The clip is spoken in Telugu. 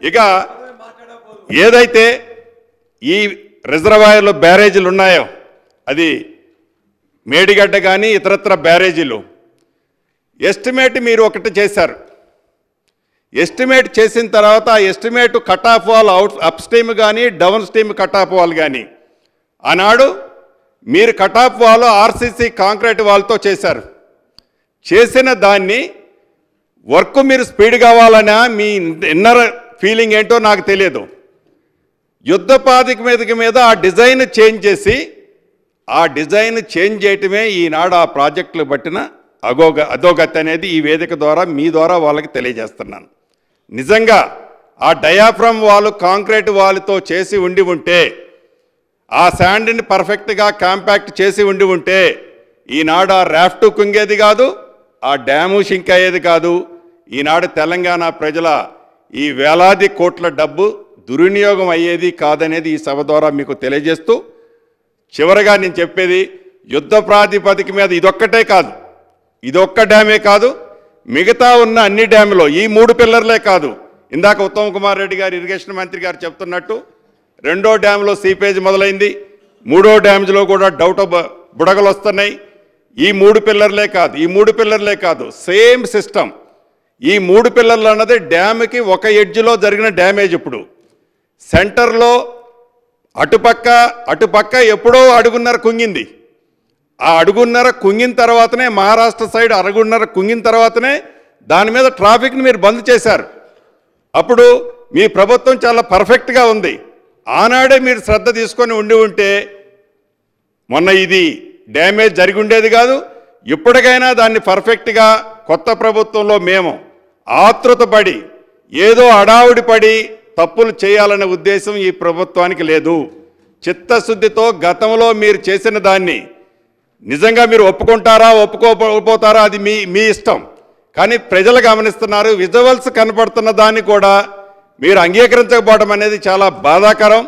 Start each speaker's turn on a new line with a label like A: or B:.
A: ఇక ఏదైతే ఈ రిజర్వాయర్లు బ్యారేజీలు ఉన్నాయో అది మేడిగడ్డ కానీ ఇతరత్ర బ్యారేజీలు ఎస్టిమేట్ మీరు ఒకటి చేశారు. ఎస్టిమేట్ చేసిన తర్వాత ఆ estimate cut off wall out upstream కానీ downstream cut off wall కానీ ఆనాడు మీరు cut off wall RCC concrete వాల్తో చేశారు. చేసిన దాన్ని వర్క్ మీరు స్పీడ్ కావాలనా మీ ఇన్నర్ ఫీలింగ్ ఏంటో నాకు తెలియదు. యుద్ధ పాతిక మీదకి మీద ఆ డిజైన్ చేంజ్ చేసి ఆ డిజైన్ చేంజ్ చేయటమే ఈనాడు ఆ ప్రాజెక్టులు పట్టిన అగోగ అధోగతి అనేది ఈ వేదిక ద్వారా మీ ద్వారా వాళ్ళకి తెలియజేస్తున్నాను. నిజంగా ఆ డయాఫ్రమ్ వాళ్ళు కాంక్రీట్ వాళ్ళతో చేసి ఉండి ఉంటే ఆ శాండ్ని పర్ఫెక్ట్గా కాంపాక్ట్ చేసి ఉండి ఉంటే ఈనాడు ఆ రాఫ్ట్ కుంగేది కాదు ఆ డ్యాము షింక్ అయ్యేది కాదు. ఈనాడు తెలంగాణ ప్రజల ఈ వేలాది కోట్ల డబ్బు దుర్వినియోగం అయ్యేది కాదనేది ఈ సభ ద్వారా మీకు తెలియజేస్తూ చివరగా నేను చెప్పేది యుద్ధ ప్రాతిపదిక మీద ఇదొక్కటే కాదు. ఇదొక్క డ్యామే కాదు. మిగతా ఉన్న అన్ని డ్యాములో ఈ మూడు పిల్లర్లే కాదు. ఇందాక ఉత్తమ్ కుమార్ రెడ్డి గారు ఇరిగేషన్ మంత్రి గారు చెప్తున్నట్టు రెండో డ్యాంలో సీపేజ్ మొదలైంది. మూడో డ్యామ్స్లో కూడా డౌట్ బుడగలు వస్తున్నాయి ఈ మూడు పిల్లర్లే కాదు ఈ మూడు పిల్లర్లే కాదు. Same system. ఈ మూడు పిల్లర్లు అన్నది డ్యామ్కి ఒక ఎడ్జ్లో జరిగిన డ్యామేజ్ ఇప్పుడు. సెంటర్లో అటుపక్క అటుపక్క ఎప్పుడో అడుగున్నర కుంగింది. ఆ అడుగున్నర కుంగిన తర్వాతనే మహారాష్ట్ర సైడ్ అడుగున్నర కుంగిన తర్వాతనే దాని మీద ట్రాఫిక్ని మీరు బంద్ చేశారు. అప్పుడు మీ ప్రభుత్వం చాలా పర్ఫెక్ట్గా ఉంది. ఆనాడే మీరు శ్రద్ధ తీసుకొని ఉండి ఉంటే మొన్న ఇది డ్యామేజ్ జరిగి ఉండేది కాదు. ఇప్పటికైనా దాన్ని పర్ఫెక్ట్గా కొత్త ప్రభుత్వంలో మేము ఆతృతపడి ఏదో అడావుడి పడి తప్పులు చేయాలనే ఉద్దేశం ఈ ప్రభుత్వానికి లేదు. చిత్తశుద్ధితో గతంలో మీరు చేసిన దాన్ని నిజంగా మీరు ఒప్పుకుంటారా ఒప్పుకోపోతారా అది మీ మీ ఇష్టం. కానీ ప్రజలు గమనిస్తున్నారు విజువల్స్ కనపడుతున్న దాన్ని కూడా మీరు అంగీకరించకపోవడం అనేది చాలా బాధాకరం.